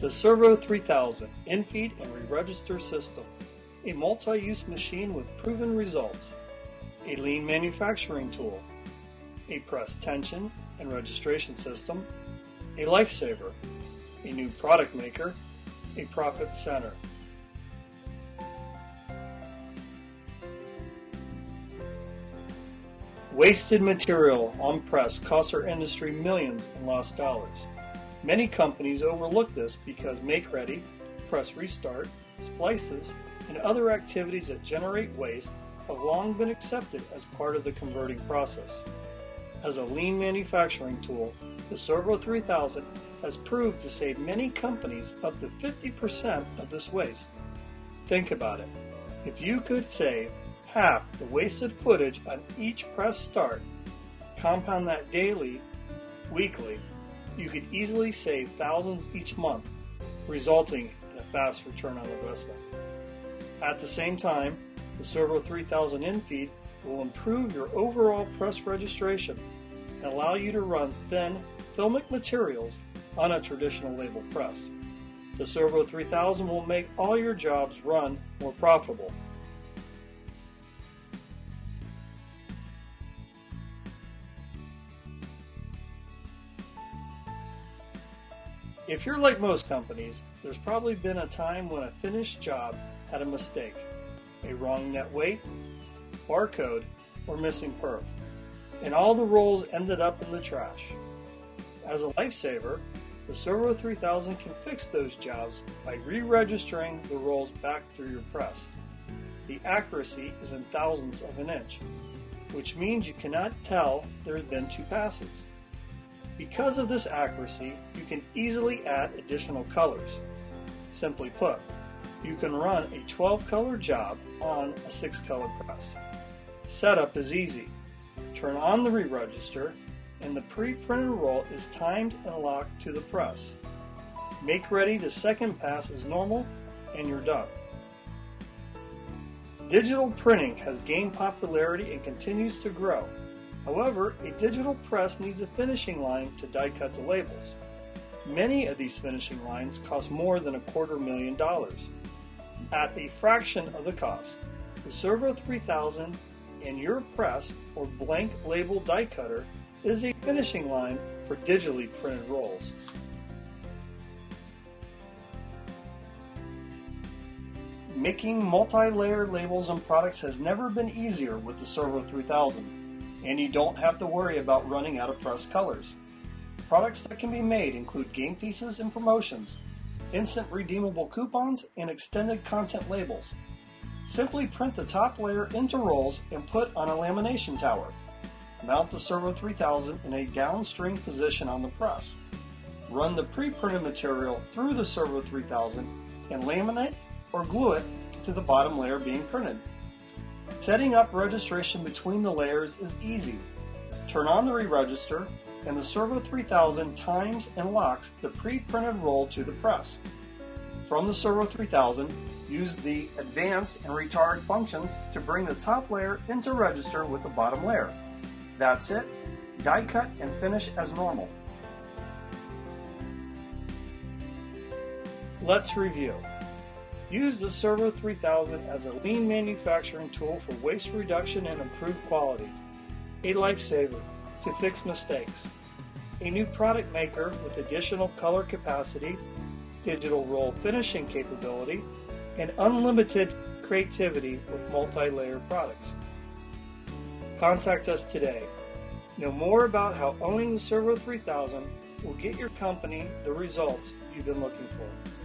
The Servo 3000 in-feed and re-register system, a multi-use machine with proven results, a lean manufacturing tool, a press tension and registration system, a lifesaver, a new product maker, a profit center. Wasted material on press costs our industry millions in lost dollars. Many companies overlook this because make ready, press restart, splices, and other activities that generate waste have long been accepted as part of the converting process. As a lean manufacturing tool, the Servo 3000 has proved to save many companies up to 50% of this waste. Think about it. If you could save half the wasted footage on each press start, compound that daily, weekly, you could easily save thousands each month, resulting in a fast return on investment. At the same time, the Servo 3000 in-feed will improve your overall press registration and allow you to run thin filmic materials on a traditional label press. The Servo 3000 will make all your jobs run more profitable. If you're like most companies, there's probably been a time when a finished job had a mistake, a wrong net weight, barcode, or missing perf, and all the rolls ended up in the trash. As a lifesaver, the Servo 3000 can fix those jobs by re-registering the rolls back through your press. The accuracy is in thousandths of an inch, which means you cannot tell there's been two passes. Because of this accuracy, you can easily add additional colors. Simply put, you can run a 12 color job on a 6 color press. Setup is easy. Turn on the re-register and the pre-printed roll is timed and locked to the press. Make ready the second pass as normal and you're done. Digital printing has gained popularity and continues to grow. However, a digital press needs a finishing line to die cut the labels. Many of these finishing lines cost more than a quarter million dollars. At a fraction of the cost, the Servo 3000 and your press or blank label die cutter is a finishing line for digitally printed rolls. Making multi-layer labels and products has never been easier with the Servo 3000 and you don't have to worry about running out of press colors. Products that can be made include game pieces and promotions, instant redeemable coupons, and extended content labels. Simply print the top layer into rolls and put on a lamination tower. Mount the Servo 3000 in a downstream position on the press. Run the pre-printed material through the Servo 3000 and laminate or glue it to the bottom layer being printed. Setting up registration between the layers is easy. Turn on the re-register and the Servo 3000 times and locks the pre-printed roll to the press. From the Servo 3000, use the advance and retard functions to bring the top layer into register with the bottom layer. That's it. Die cut and finish as normal. Let's review. Use the Servo 3000 as a lean manufacturing tool for waste reduction and improved quality, a lifesaver to fix mistakes, a new product maker with additional color capacity, digital roll finishing capability, and unlimited creativity with multi-layer products. Contact us today. Know more about how owning the Servo 3000 will get your company the results you've been looking for.